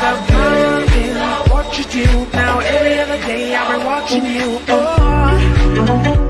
myself playing. What you do now? Every other day I've been watching you. Oh.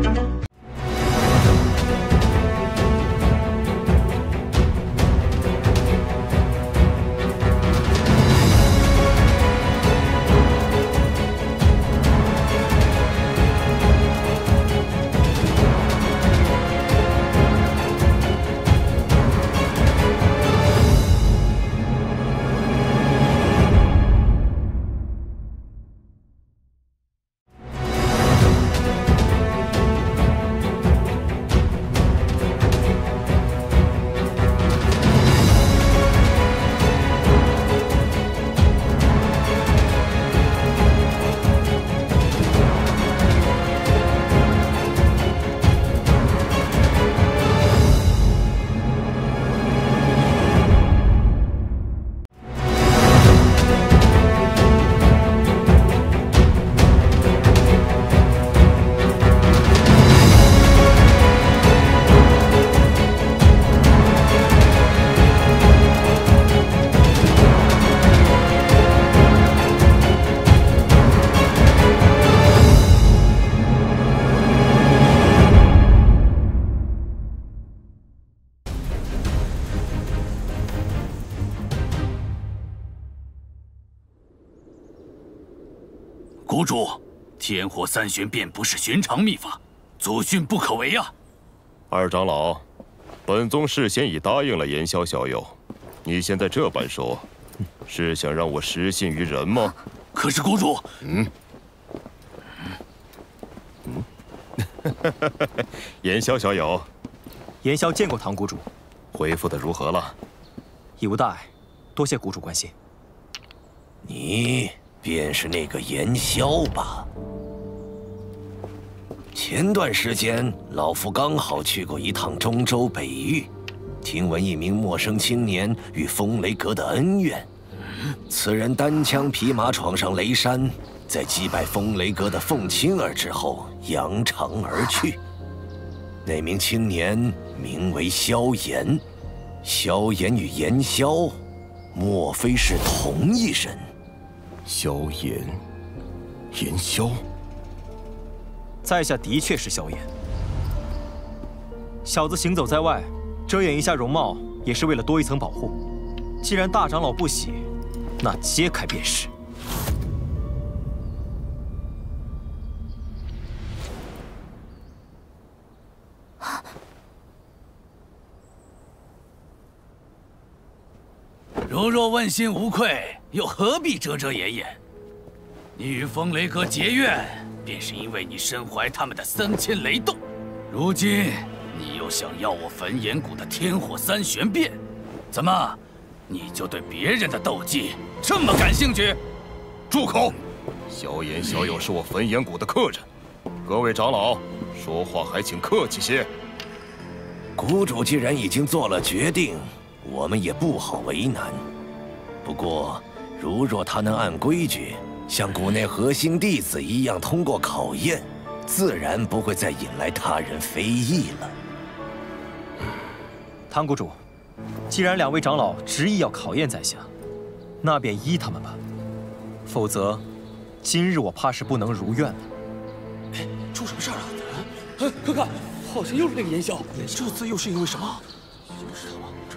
天火三玄便不是寻常秘法，祖训不可违啊！二长老，本宗事先已答应了炎萧小友，你现在这般说，是想让我失信于人吗？可是谷主，嗯，嗯，炎萧小友，炎萧见过唐谷主，恢复的如何了？已无大碍，多谢谷主关心。你。便是那个炎萧吧？前段时间，老夫刚好去过一趟中州北域，听闻一名陌生青年与风雷阁的恩怨。此人单枪匹马闯上雷山，在击败风雷阁的凤青儿之后，扬长而去。那名青年名为萧炎，萧炎与炎萧，莫非是同一人？萧炎，炎萧，在下的确是萧炎。小子行走在外，遮掩一下容貌，也是为了多一层保护。既然大长老不喜，那揭开便是。如若问心无愧。又何必遮遮掩掩？你与风雷阁结怨，便是因为你身怀他们的三千雷动。如今你又想要我焚炎谷的天火三玄变，怎么，你就对别人的斗技这么感兴趣？住口！萧炎小友是我焚炎谷的客人，各位长老说话还请客气些。谷主既然已经做了决定，我们也不好为难。不过。如若他能按规矩像谷内核心弟子一样通过考验，自然不会再引来他人非议了。唐谷主，既然两位长老执意要考验在下，那便依他们吧。否则，今日我怕是不能如愿了。出什么事了？哎，快看，好像又是那个炎萧。这次又是因为什么？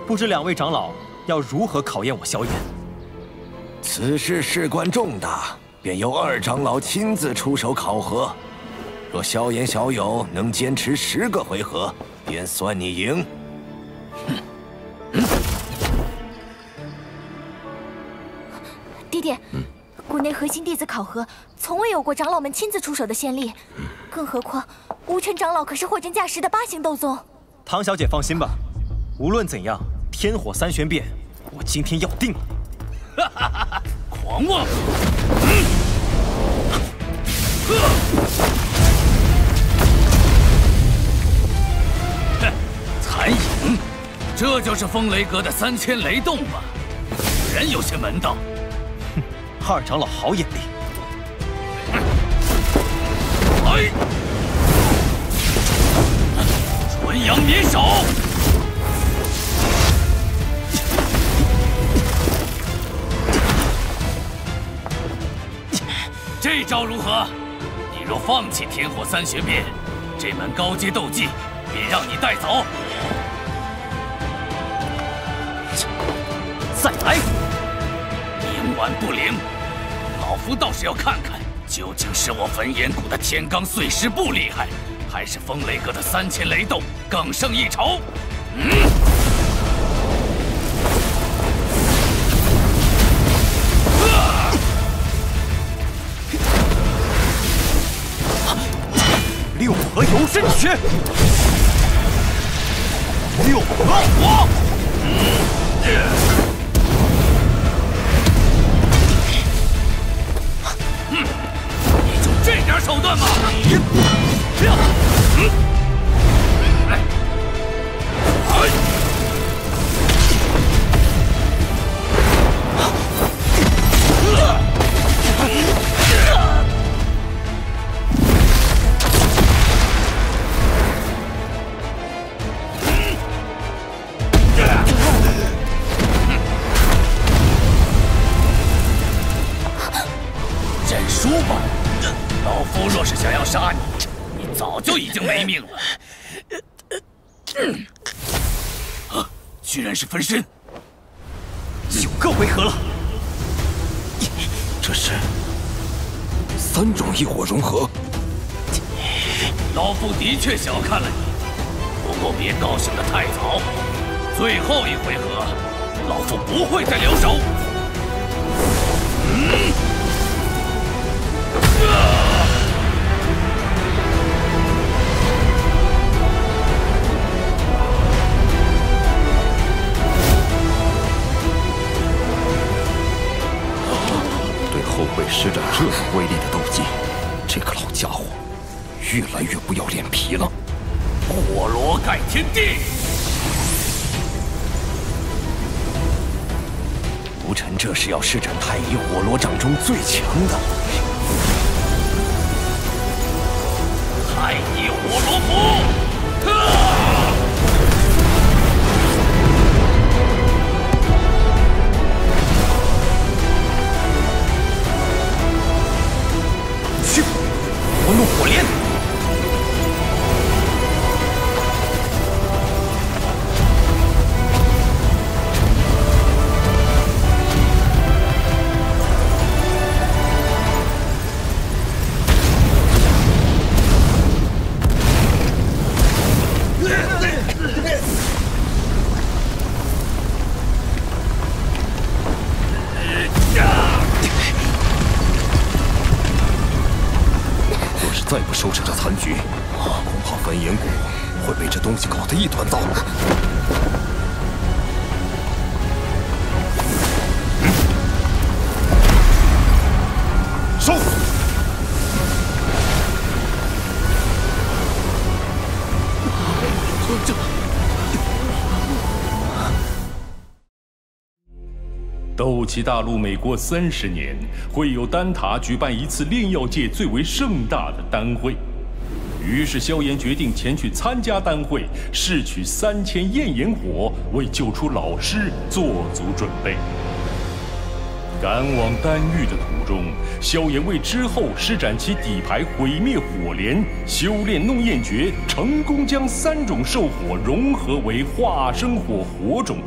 不知两位长老要如何考验我萧炎？此事事关重大，便由二长老亲自出手考核。若萧炎小友能坚持十个回合，便算你赢。爹爹，嗯，国内核心弟子考核从未有过长老们亲自出手的先例，更何况无尘长老可是货真价实的八星斗宗。唐小姐放心吧，无论怎样，天火三玄变，我今天要定了。狂妄！哼，残影，这就是风雷阁的三千雷动吗？果然有些门道。哼，二长老好眼力。来，纯阳绵手。这招如何？你若放弃天火三玄变，这门高阶斗技便让你带走。再来！冥顽不灵，老夫倒是要看看，究竟是我焚炎谷的天罡碎石步厉害，还是风雷阁的三千雷斗更胜一筹。嗯。六合游身诀，六合火。你就这点手段吗？是分身，九个回合了。这是三种异火融合。老夫的确小看了你，不过别高兴的太早。最后一回合，老夫不会再留手。施展这种威力的斗技，这个老家伙越来越不要脸皮了。火罗盖天地，吴尘这是要施展太乙火罗掌中最强的太乙火罗符。怒火连。再不收拾这残局，恐怕焚炎谷会被这东西搞得一团糟。收！斗气大陆每过三十年，会有丹塔举办一次炼药界最为盛大的丹会。于是萧炎决定前去参加丹会，试取三千焰炎火，为救出老师做足准备。赶往丹域的途中，萧炎为之后施展其底牌毁灭火莲，修炼弄焰诀，成功将三种兽火融合为化生火火种。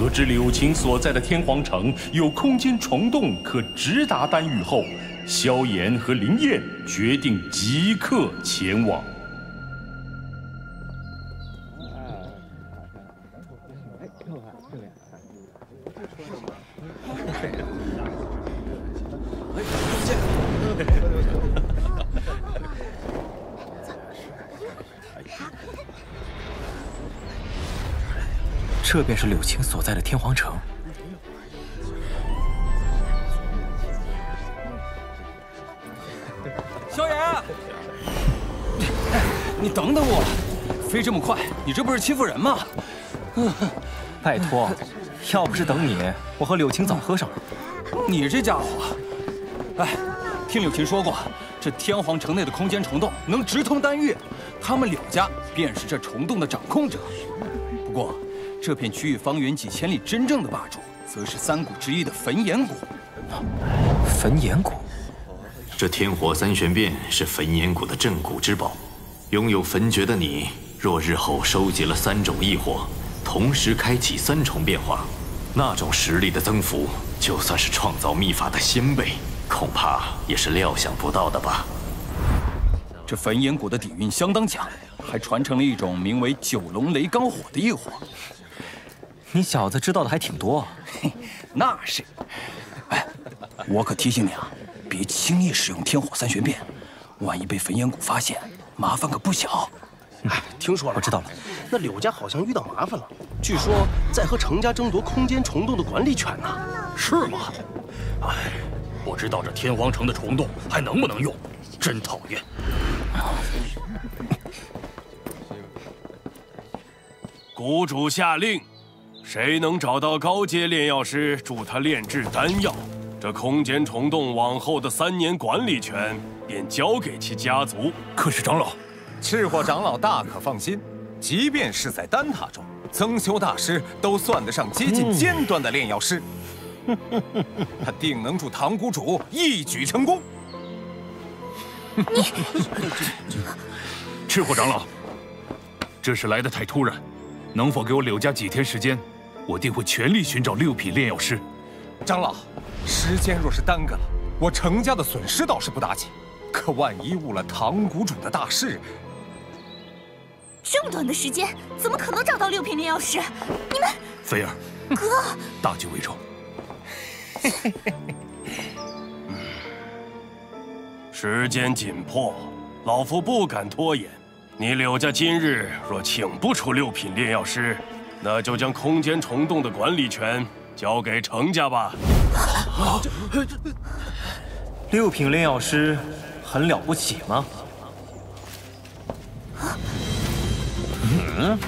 得知柳琴所在的天皇城有空间虫洞可直达丹域后，萧炎和林燕决定即刻前往。这便是柳青所在的天皇城。萧炎，你等等我，飞这么快，你这不是欺负人吗？拜托，要不是等你，我和柳青早喝上了。你这家伙，哎，听柳琴说过，这天皇城内的空间虫洞能直通丹域，他们柳家便是这虫洞的掌控者。这片区域方圆几千里，真正的霸主则是三谷之一的焚炎谷。焚炎谷，这天火三玄变是焚炎谷的镇谷之宝，拥有焚诀的你，若日后收集了三种异火，同时开启三重变化，那种实力的增幅，就算是创造秘法的先辈，恐怕也是料想不到的吧。这焚炎谷的底蕴相当强，还传承了一种名为九龙雷罡火的异火。你小子知道的还挺多。嘿，那是。哎，我可提醒你啊，别轻易使用天火三玄变，万一被焚炎谷发现，麻烦可不小。哎，听说了，我知道了。那柳家好像遇到麻烦了，据说在和程家争夺空间虫洞的管理权呢。是吗？哎，不知道这天皇城的虫洞还能不能用，真讨厌。谷主下令，谁能找到高阶炼药师助他炼制丹药，这空间虫洞往后的三年管理权便交给其家族。可是长老，赤火长老大可放心，即便是在丹塔中，增修大师都算得上接近尖端的炼药师，他定能助唐谷主一举成功。你，赤火长老，这事来得太突然。能否给我柳家几天时间？我定会全力寻找六品炼药师。长老，时间若是耽搁了，我程家的损失倒是不大紧，可万一误了唐谷主的大事……这么短的时间，怎么可能找到六品炼药师？你们，菲儿，哥，大局为重。时间紧迫，老夫不敢拖延。你柳家今日若请不出六品炼药师，那就将空间虫洞的管理权交给程家吧。六品炼药师很了不起吗？嗯？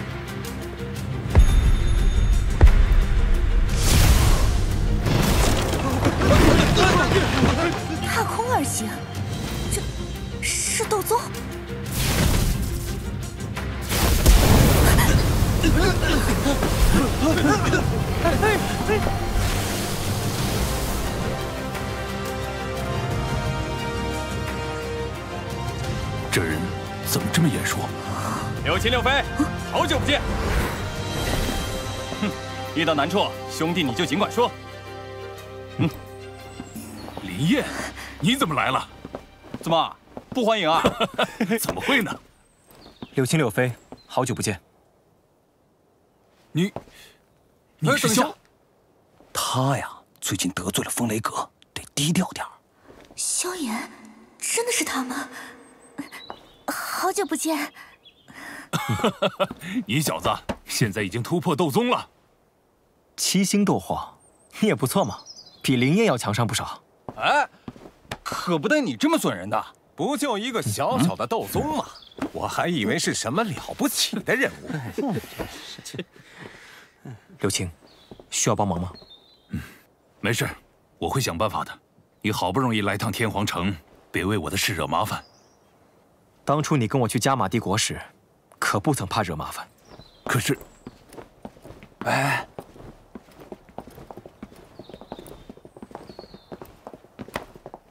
柳青、柳飞，好久不见！哼，遇到难处，兄弟你就尽管说。嗯，林燕，你怎么来了？怎么不欢迎啊？怎么会呢？柳青、柳飞，好久不见。你，你是萧？他呀，最近得罪了风雷阁，得低调点儿。萧炎，真的是他吗？好久不见。你小子现在已经突破斗宗了，七星斗皇，你也不错嘛，比灵燕要强上不少。哎，可不带你这么损人的，不就一个小小的斗宗吗？我还以为是什么了不起的人物。刘青，需要帮忙吗？嗯，没事，我会想办法的。你好不容易来趟天皇城，别为我的事惹麻烦。当初你跟我去加玛帝国时，可不曾怕惹麻烦。可是，哎，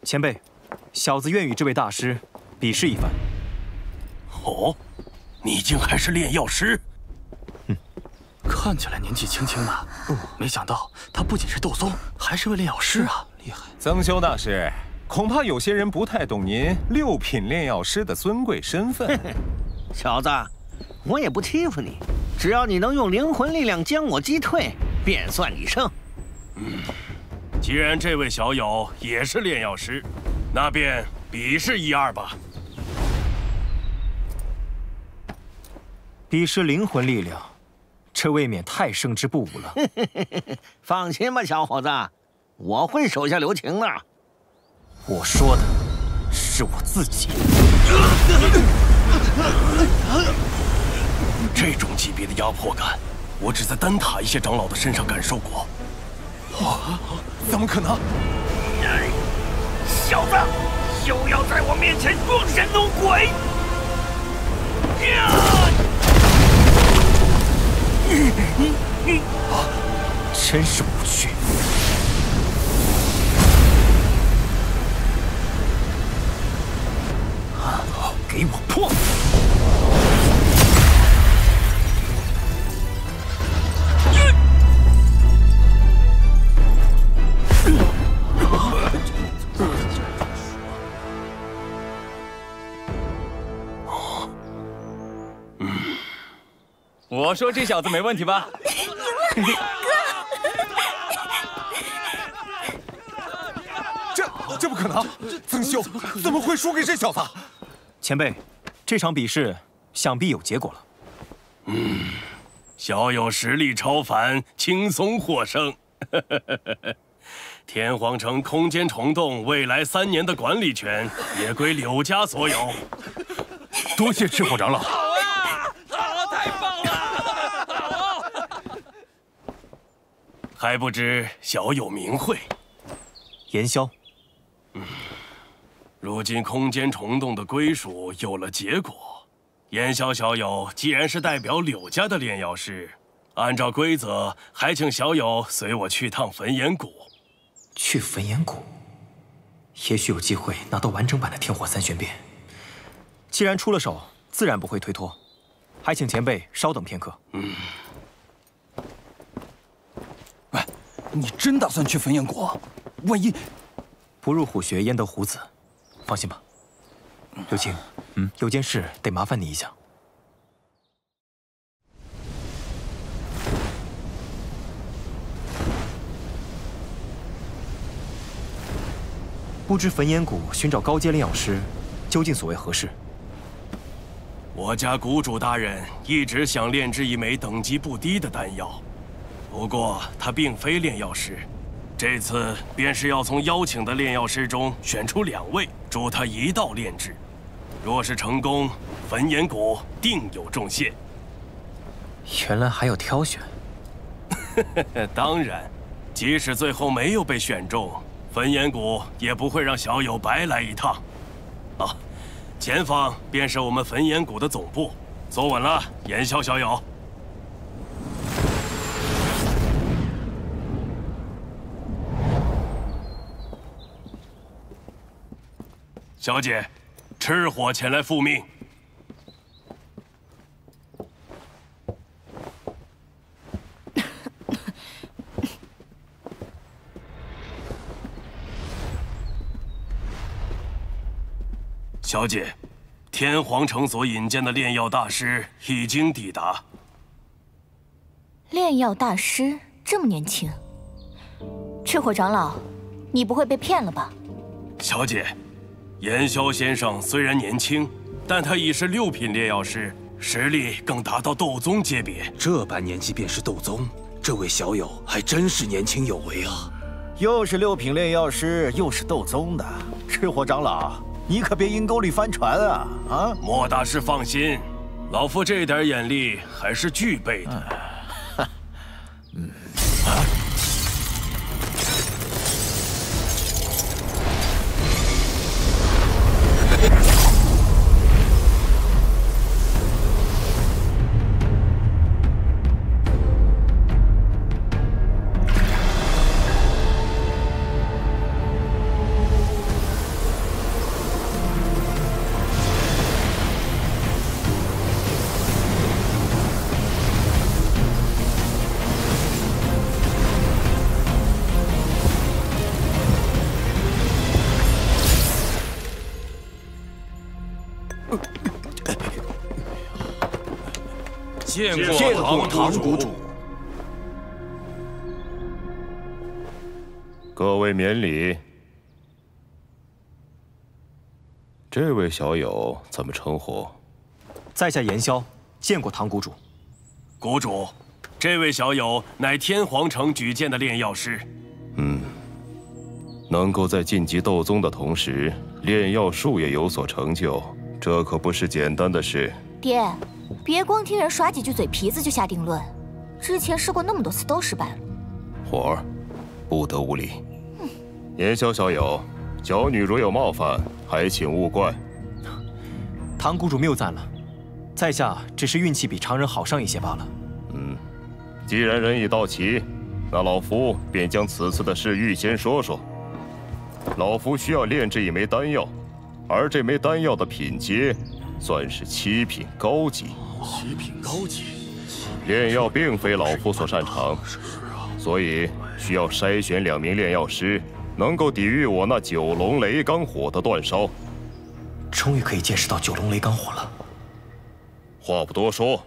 前辈，小子愿与这位大师比试一番。哦，你竟还是炼药师？看起来年纪轻轻的，没想到他不仅是斗宗，还是位炼药师啊！厉害！曾修大师，恐怕有些人不太懂您六品炼药师的尊贵身份。小子，我也不欺负你，只要你能用灵魂力量将我击退，便算你胜。嗯，既然这位小友也是炼药师，那便比试一二吧。比试灵魂力量。这未免太胜之不武了。放心吧，小伙子，我会手下留情的。我说的是我自己。这种级别的压迫感我只在丹塔一些长老的身上感受过。哇怎么可能？小子休要在我面前装神弄鬼！呀你你你啊真是无趣。啊给我破！说这小子没问题吧？这这不可能！曾修怎么会输给这小子？前辈，这场比试想必有结果了。嗯，小友实力超凡，轻松获胜。天皇城空间虫洞未来三年的管理权也归柳家所有。多谢赤火长老。好啊！好啊！太棒了！还不知小友名讳？严萧。嗯，如今空间虫洞的归属有了结果。严萧小友既然是代表柳家的炼药师，按照规则，还请小友随我去趟焚炎谷。去焚炎谷，也许有机会拿到完整版的天火三玄变。既然出了手，自然不会推脱。还请前辈稍等片刻。嗯。你真打算去焚炎谷？万一……不入虎穴焉得虎子，放心吧。刘青，嗯，有件事得麻烦你一下。不知焚炎谷寻找高阶炼药师，究竟所为何事？我家谷主大人一直想炼制一枚等级不低的丹药，不过他并非炼药师，这次便是要从邀请的炼药师中选出两位，助他一道炼制。若是成功，焚炎谷定有重谢。原来还有挑选？当然，即使最后没有被选中。焚炎谷也不会让小友白来一趟。啊，前方便是我们焚炎谷的总部，坐稳了，言萧小友。小姐，赤火前来复命。小姐，天皇城所引荐的炼药大师已经抵达。炼药大师这么年轻，赤火长老，你不会被骗了吧？小姐，言萧先生虽然年轻，但他已是六品炼药师，实力更达到斗宗阶别。这般年纪便是斗宗，这位小友还真是年轻有为啊！又是六品炼药师，又是斗宗的，赤火长老。你可别阴沟里翻船啊！啊，莫大师放心，老夫这点眼力还是具备的。嗯。见过堂谷主。各位免礼。这位小友怎么称呼？在下严萧，见过唐谷主。谷主，这位小友乃天皇城举荐的炼药师。嗯，能够在晋级斗宗的同时，炼药术也有所成就，这可不是简单的事。爹。别光听人耍几句嘴皮子就下定论，之前试过那么多次都失败了。火儿，不得无礼。言萧小友，小女如有冒犯，还请勿怪。唐谷主谬赞了，在下只是运气比常人好上一些罢了。嗯，既然人已到齐，那老夫便将此次的事预先说说。老夫需要炼制一枚丹药，而这枚丹药的品阶，算是七品高级。七品高级，炼药并非老夫所擅长，所以需要筛选两名炼药师，能够抵御我那九龙雷罡火的煅烧。终于可以见识到九龙雷罡火了。话不多说，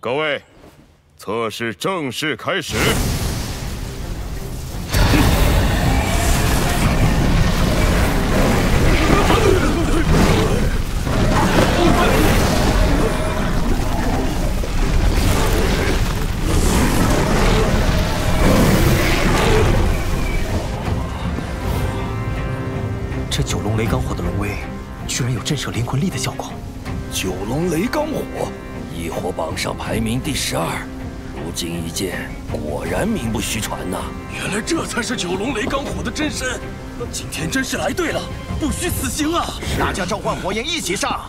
各位测试正式开始。榜上排名第十二，如今一见，果然名不虚传呐。原来这才是九龙雷罡火的真身，今天真是来对了，不虚此行啊！大家召唤火焰一起上，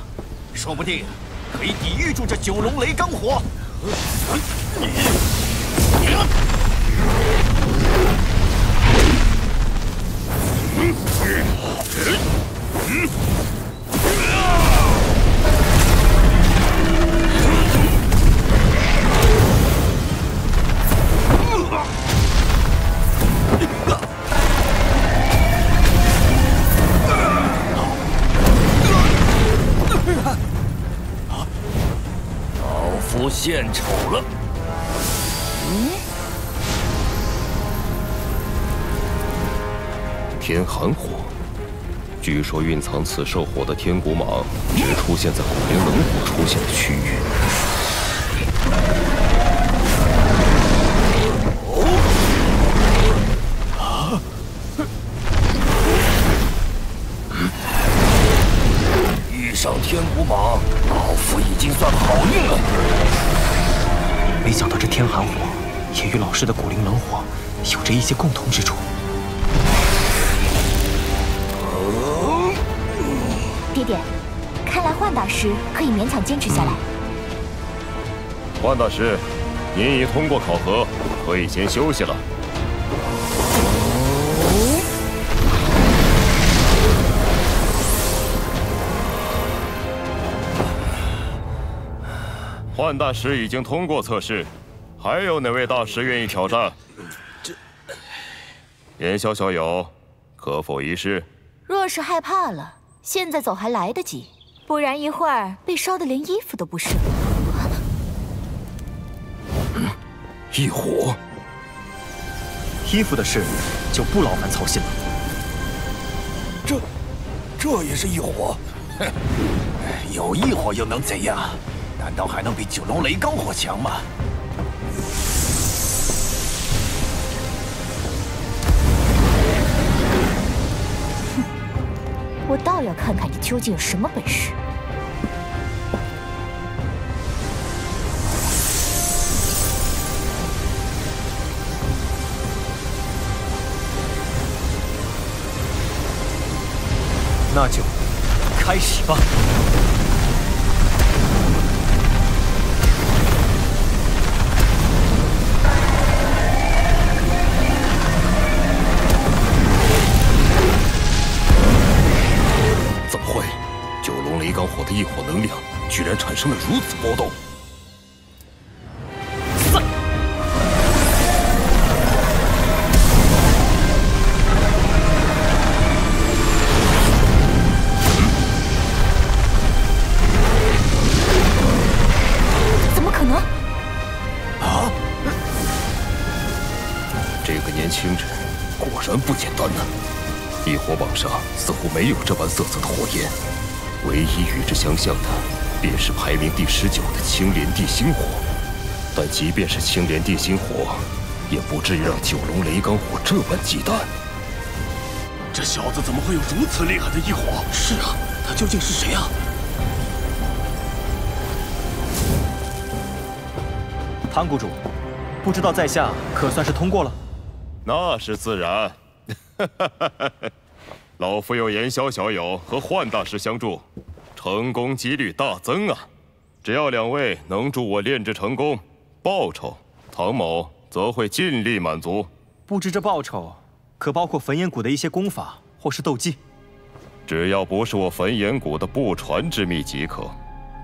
说不定可以抵御住这九龙雷罡火。老藏此兽火的天古蟒只出现在火灵冷火出现的区域。遇上天古蟒，老夫已经算好运了。没想到这天寒火也与老师的古灵冷火有着一些共同之处。爹爹，看来幻大师可以勉强坚持下来。幻大师，您已通过考核，可以先休息了。幻大师已经通过测试，还有哪位大师愿意挑战？这言小小友，可否一试？若是害怕了，现在走还来得及，不然一会儿被烧得连衣服都不剩。异火，衣服的事就不劳烦操心了。这，这也是一火？哼，有异火又能怎样？难道还能比九龙雷罡火强吗？倒要看看你究竟有什么本事。那就开始吧。的异火能量居然产生了如此波动！怎么可能？啊！这个年轻人果然不简单呢。异火榜上似乎没有这般色泽的火焰，唯一与之相像的，便是排名第十九的青莲地心火。但即便是青莲地心火，也不至于让九龙雷罡火这般忌惮。这小子怎么会有如此厉害的异火？是啊，他究竟是谁啊？唐谷主，不知道在下可算是通过了？那是自然。老夫有言萧小友和幻大师相助，成功几率大增啊！只要两位能助我炼制成功，报酬唐某则会尽力满足。不知这报酬可包括焚炎谷的一些功法或是斗技？只要不是我焚炎谷的不传之秘即可。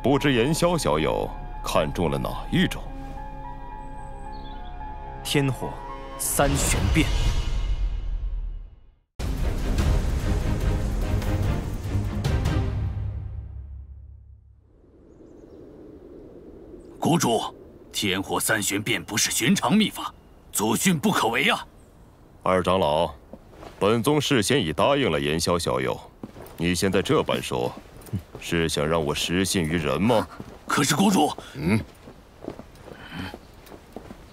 不知言萧小友看中了哪一种？天火三玄变。谷主，天火三玄变不是寻常秘法，祖训不可违啊！二长老，本宗事先已答应了炎萧小友，你现在这般说，是想让我失信于人吗？可是谷主，嗯，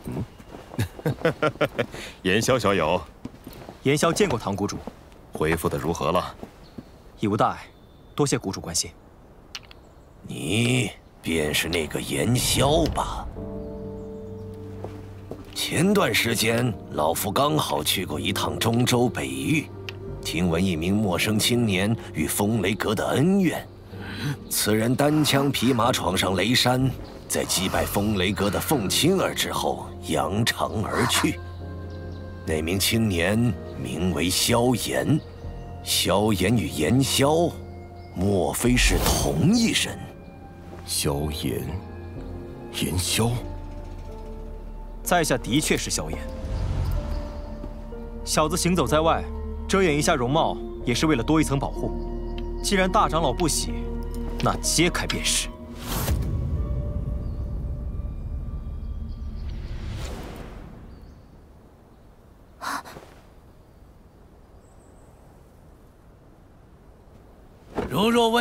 嗯，炎萧小友，炎萧见过唐谷主，恢复的如何了？已无大碍，多谢谷主关心。你便是那个炎萧吧？前段时间，老夫刚好去过一趟中州北域，听闻一名陌生青年与风雷阁的恩怨。此人单枪匹马闯上雷山，在击败风雷阁的凤青儿之后扬长而去。那名青年名为萧炎，萧炎与炎萧，莫非是同一人？萧炎，炎萧。在下的确是萧炎。小子行走在外，遮掩一下容貌，也是为了多一层保护。既然大长老不喜，那揭开便是。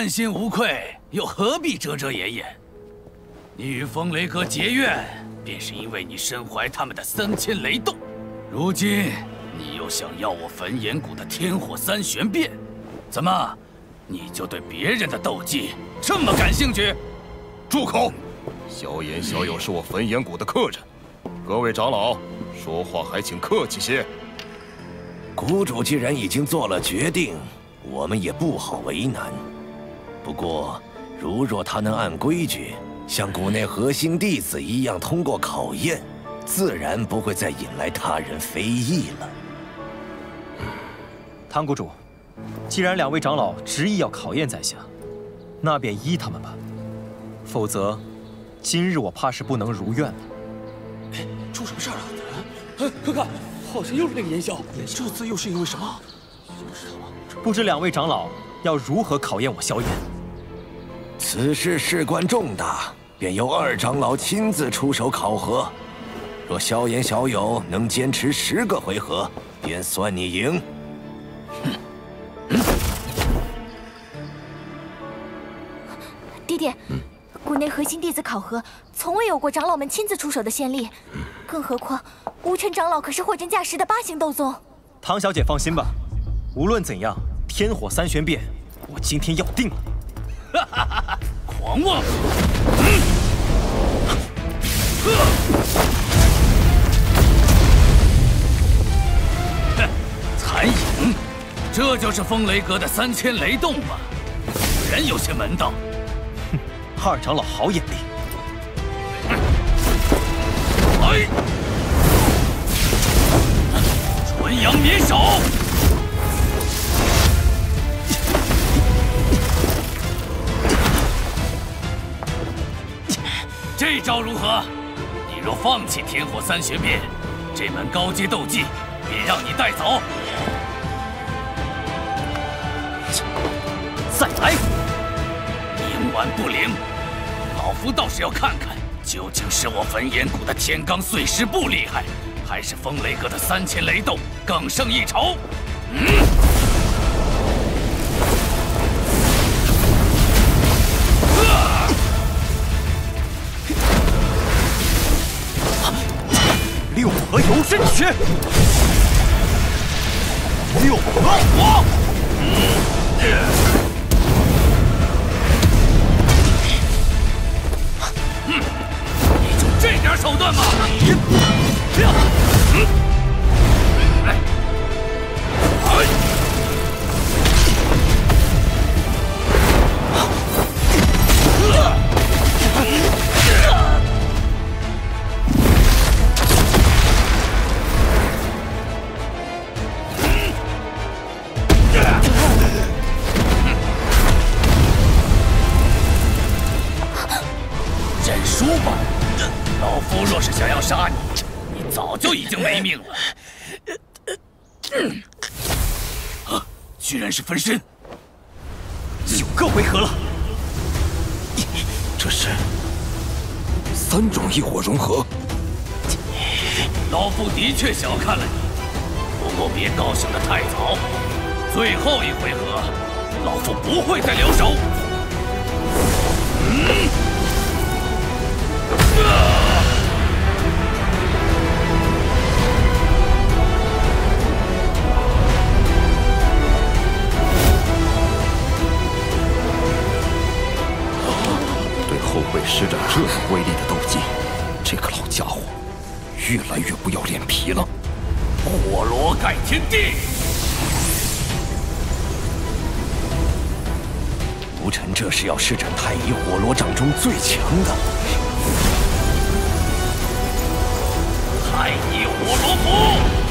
问心无愧，又何必遮遮掩掩？你与风雷阁结怨，便是因为你身怀他们的三千雷动。如今你又想要我焚炎谷的天火三玄变，怎么，你就对别人的斗技这么感兴趣？住口！萧炎小友是我焚炎谷的客人，各位长老说话还请客气些。谷主既然已经做了决定，我们也不好为难。不过，如若他能按规矩像谷内核心弟子一样通过考验，自然不会再引来他人非议了。唐谷主，既然两位长老执意要考验在下，那便依他们吧。否则，今日我怕是不能如愿了。出什么事儿了？哎，快看，好像又是那个炎萧。这次又是因为什么？不知两位长老要如何考验我萧炎？此事事关重大，便由二长老亲自出手考核。若萧炎小友能坚持十个回合，便算你赢。爹爹，国内核心弟子考核从未有过长老们亲自出手的先例，更何况无尘长老可是货真价实的八星斗宗。唐小姐放心吧，无论怎样，天火三玄变，我今天要定了。哈哈哈哈！狂妄！哼，残影，这就是风雷阁的三千雷动吗？果然有些门道。哼，二长老好眼力。哎！纯阳绵手。这招如何？你若放弃天火三玄变，这门高阶斗技便让你带走。再来！冥顽不灵，老夫倒是要看看，究竟是我焚炎谷的天罡碎石步厉害，还是风雷阁的三千雷斗更胜一筹。嗯。游身诀，六合火。分身！九个回合了，这是三种异火融合，老夫的确小看了你，不过别高兴得太早。最后一回合，老夫不会再留手。嗯对后辈施展这种威力的斗技，这个老家伙越来越不要脸皮了。火罗盖天地，吴尘这是要施展太乙火罗掌中最强的太乙火罗符。